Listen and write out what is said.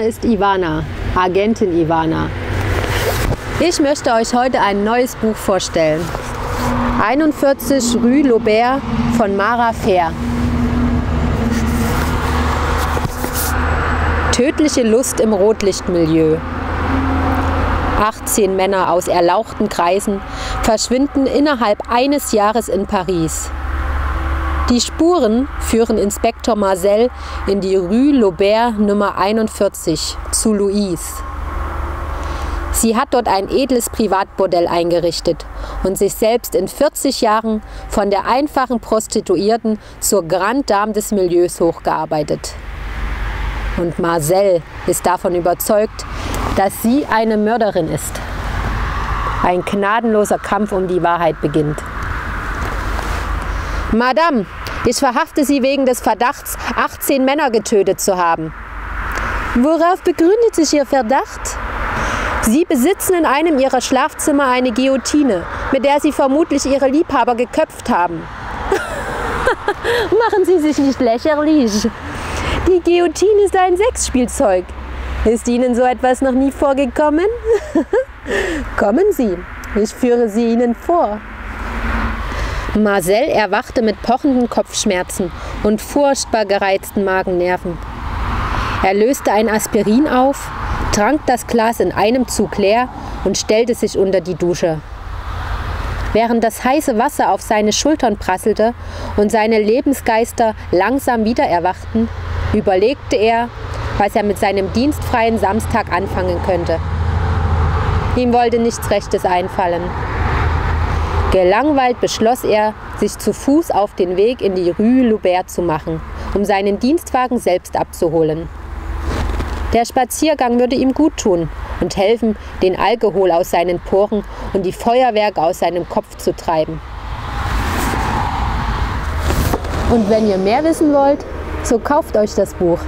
ist Ivana, Agentin Ivana. Ich möchte euch heute ein neues Buch vorstellen. 41 Rue Laubert von Mara Fair. Tödliche Lust im Rotlichtmilieu. 18 Männer aus erlauchten Kreisen verschwinden innerhalb eines Jahres in Paris. Die Spuren führen Inspektor Marcel in die Rue Laubert Nummer 41 zu Louise. Sie hat dort ein edles Privatbordell eingerichtet und sich selbst in 40 Jahren von der einfachen Prostituierten zur Grande Dame des Milieus hochgearbeitet. Und Marcel ist davon überzeugt, dass sie eine Mörderin ist. Ein gnadenloser Kampf um die Wahrheit beginnt. Madame, ich verhafte Sie wegen des Verdachts, 18 Männer getötet zu haben. Worauf begründet sich Ihr Verdacht? Sie besitzen in einem Ihrer Schlafzimmer eine Guillotine, mit der Sie vermutlich Ihre Liebhaber geköpft haben. Machen Sie sich nicht lächerlich. Die Guillotine ist ein Sexspielzeug. Ist Ihnen so etwas noch nie vorgekommen? Kommen Sie, ich führe sie Ihnen vor. Marcel erwachte mit pochenden Kopfschmerzen und furchtbar gereizten Magennerven. Er löste ein Aspirin auf, trank das Glas in einem Zug leer und stellte sich unter die Dusche. Während das heiße Wasser auf seine Schultern prasselte und seine Lebensgeister langsam wieder erwachten, überlegte er, was er mit seinem dienstfreien Samstag anfangen könnte. Ihm wollte nichts Rechtes einfallen. Gelangweilt beschloss er, sich zu Fuß auf den Weg in die Rue Loubert zu machen, um seinen Dienstwagen selbst abzuholen. Der Spaziergang würde ihm gut tun und helfen, den Alkohol aus seinen Poren und die Feuerwerke aus seinem Kopf zu treiben. Und wenn ihr mehr wissen wollt, so kauft euch das Buch.